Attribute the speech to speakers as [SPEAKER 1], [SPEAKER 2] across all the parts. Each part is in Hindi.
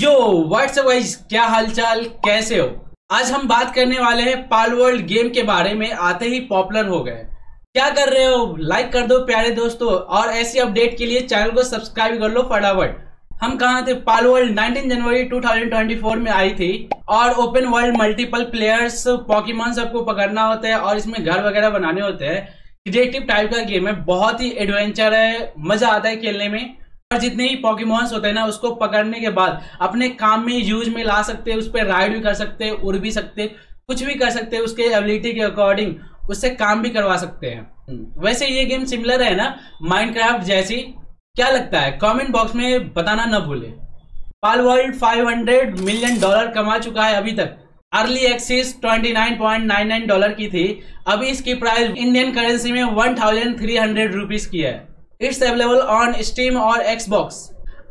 [SPEAKER 1] यो व्हाट्सअप गाइस क्या हालचाल? कैसे हो? आज हम बात करने वाले हैं पाल वर्ल्ड गेम के बारे में, आते ही पॉपुलर हो गए। क्या कर रहे हो? लाइक कर दो प्यारे दोस्तों, और ऐसी अपडेट के लिए चैनल को सब्सक्राइब कर लो फटाफट। हम कहा थे? पाल वर्ल्ड 19 जनवरी 2024 में आई थी, और open world multiple players Pokemon सबको पकड़ना होता है, और इसमें घर वगैरह बनाने होते हैं। क्रिएटिव टाइप का गेम है, बहुत ही एडवेंचर है, मज़ा आता है खेलने में। और जितने ही पॉकीमॉन्स होते हैं ना, उसको पकड़ने के बाद अपने काम में यूज़ में ला सकते हैं, उस पर राइड भी कर सकते हैं, उड़ भी सकते कुछ भी कर सकते हैं, उसके एबिलिटी के अकॉर्डिंग उससे काम भी करवा सकते हैं। वैसे ये गेम सिमिलर है ना माइनक्राफ्ट जैसी। क्या लगता है? कमेंट बॉक्स में बताना न भूले। पाल वर्ल्ड 500 मिलियन डॉलर कमा चुका है अभी तक। अर्ली एक्सिस 29.99 डॉलर की थी। अभी इसकी प्राइस इंडियन करेंसी में वन थाउज़ेंड की है। इट्स अवेलेबल ऑन स्टीम और एक्सबॉक्स।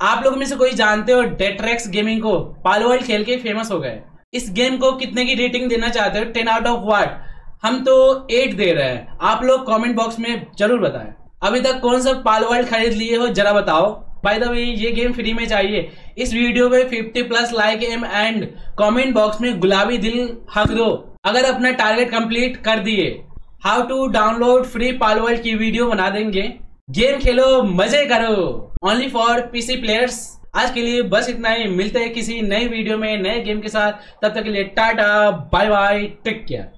[SPEAKER 1] आप लोग में से कोई जानते हो डेट्रेक्स गेमिंग को? पाल वर्ल्ड खेल के फ़ेमस हो गए। इस गेम को कितने की रेटिंग देना चाहते हो? टेन आउट ऑफ़ वाट हम तो एट दे रहे हैं। आप लोग कमेंट बॉक्स में ज़रूर बताएँ। अभी तक कौन सा पाल वर्ल्ड खरीद लिए हो, जरा बताओ। बाय द वे ये गेम फ्री में चाहिए। इस वीडियो पे 50 प्लस लाइक एम एंड कमेंट बॉक्स में गुलाबी दिल हक दो। अगर अपना टारगेट कंप्लीट कर दिए how to download free Palworld की वीडियो बना देंगे। गेम खेलो, मज़े करो। ओनली फॉर पीसी प्लेयर्स आज के लिए बस इतना ही। मिलते हैं किसी नई वीडियो में, नए गेम के साथ। तब तक के लिए tata bye bye take care